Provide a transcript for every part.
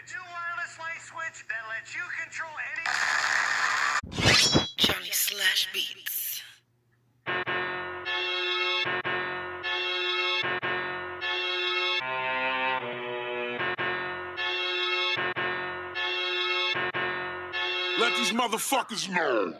switch. New wireless light switch that lets you control any. Johnny Slash Beats. Let these motherfuckers know.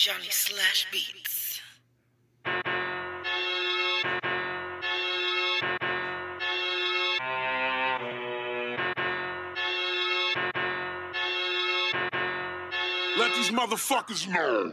Johnny Slash Beats. Let these motherfuckers know.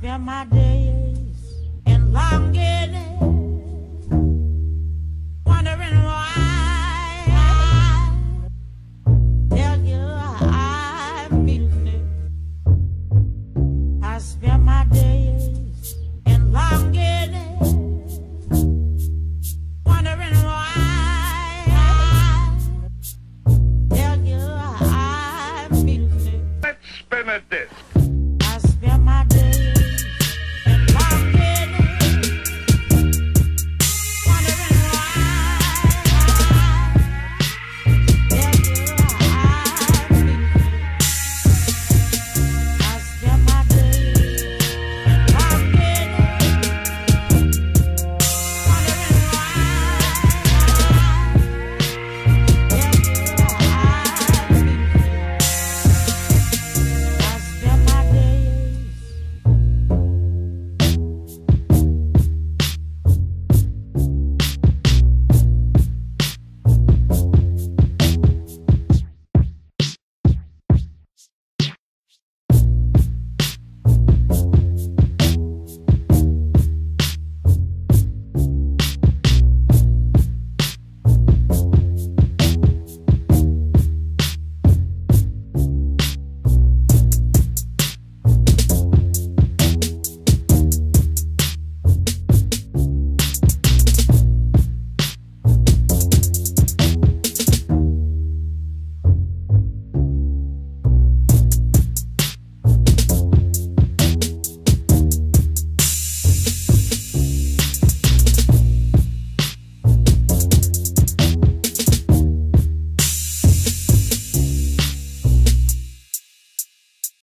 Spend my days